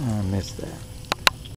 Oh, I missed that.